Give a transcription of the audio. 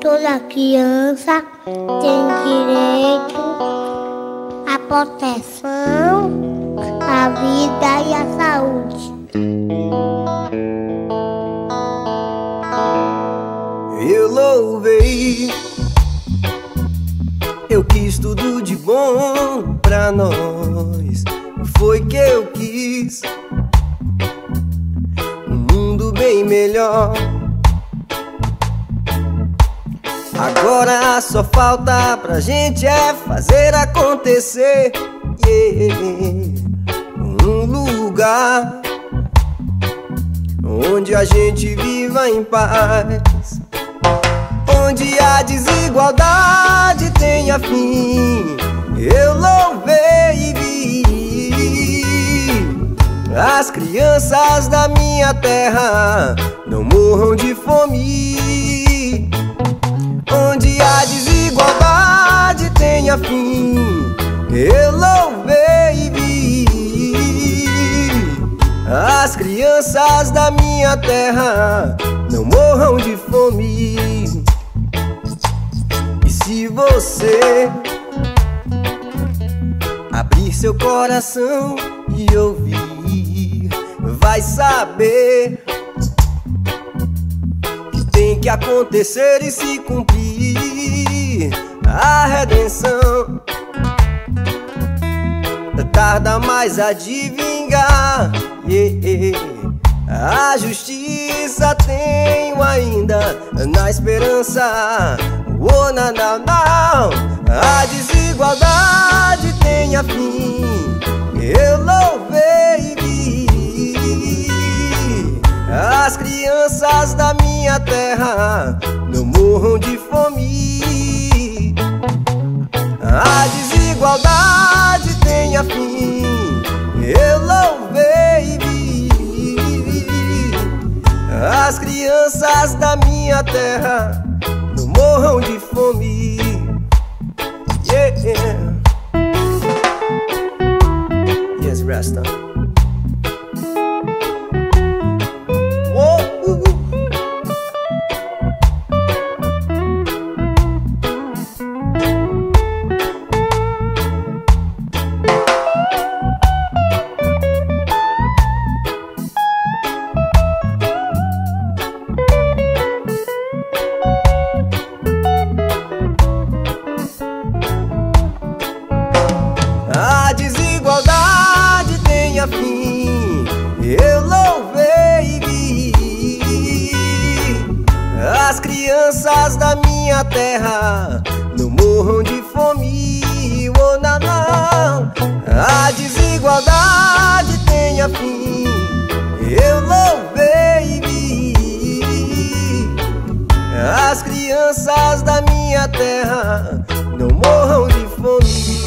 Toda criança tem direito à proteção, à vida e à saúde. Eu louvei, eu quis tudo de bom pra nós. Foi que eu quis melhor. Agora só falta pra gente é fazer acontecer yeah. Um lugar onde a gente viva em paz Onde a desigualdade tenha fim Eu louvei As crianças da minha terra não morram de fome onde a desigualdade tenha fim. Eu louvei e vi as crianças da minha terra não morram de fome. E se você abrir seu coração e ouvir, vai saber tem que acontecer e se cumprir a redenção. Tarda mais a de. A justiça tenho ainda na esperança. Oh, não, não, não. A desigualdade crianças da minha terra não morram de fome. A desigualdade tenha fim. Eu louvei. As crianças da minha terra não morram de fome. Yeah. Yes, Rasta. Crianças da minha terra não morram de fome, não, não. A desigualdade tenha fim, eu louvei As crianças da minha terra não morram de fome.